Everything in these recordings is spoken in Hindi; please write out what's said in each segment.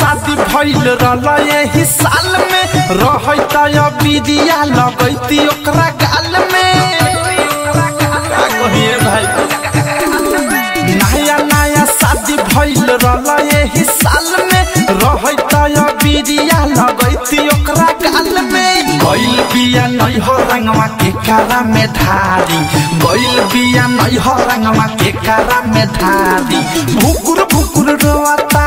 शादी भइल रहल यही साल में रहत बिदिया लगैती ओकरा गाल में का कहिए भाई। नया नया शादी भइल रहल यही साल में रहत बिदिया लगैती ओकरा गाल में गइल बिया रंगवा के कारा में धारी। गइल बिया नैहर रंगवा के कारा में धारी। भुकुर भुकुर रोता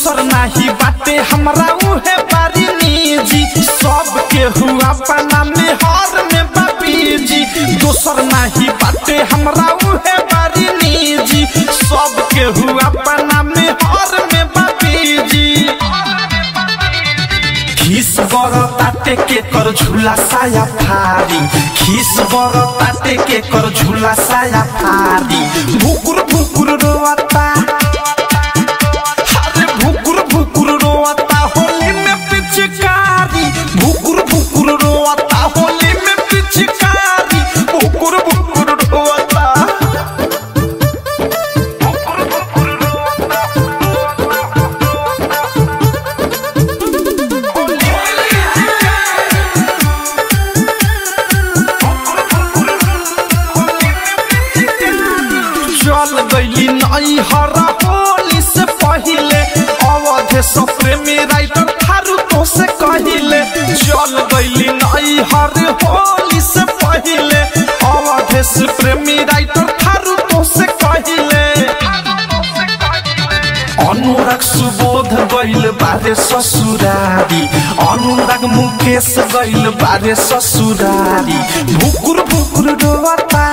दोसर नाही बाटे हमरा उहे बारी निजी। सब के हुआ पना में हर में बापी जी दोसर नाही बाटे हमरा उहे बारी निजी। सब के हुआ पना में हर में बापी जी खीस बर ताटे के कर झूला साया फारी खीस बर ताटे के कर झूला साया फारी हरा होली से पहिले अवधे से प्रेमी राइटर थारू तो से कहिले। चल गई नई हर होली से पहिले अवधे से प्रेमी राइटर थारू तो से कहिले। अनुराग सुबोध गइल बारे ससुरारी। अनुराग मुकेश गइल बारे ससुरारी। भुकुर भुकुर रोता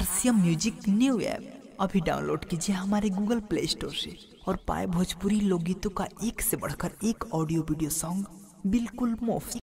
आरसीएम म्यूज़िक न्यू ऐप। अभी डाउनलोड कीजिए हमारे गूगल प्ले स्टोर से और पाए भोजपुरी लोकगीतों का एक से बढ़कर एक ऑडियो वीडियो सॉन्ग बिल्कुल मुफ़्त।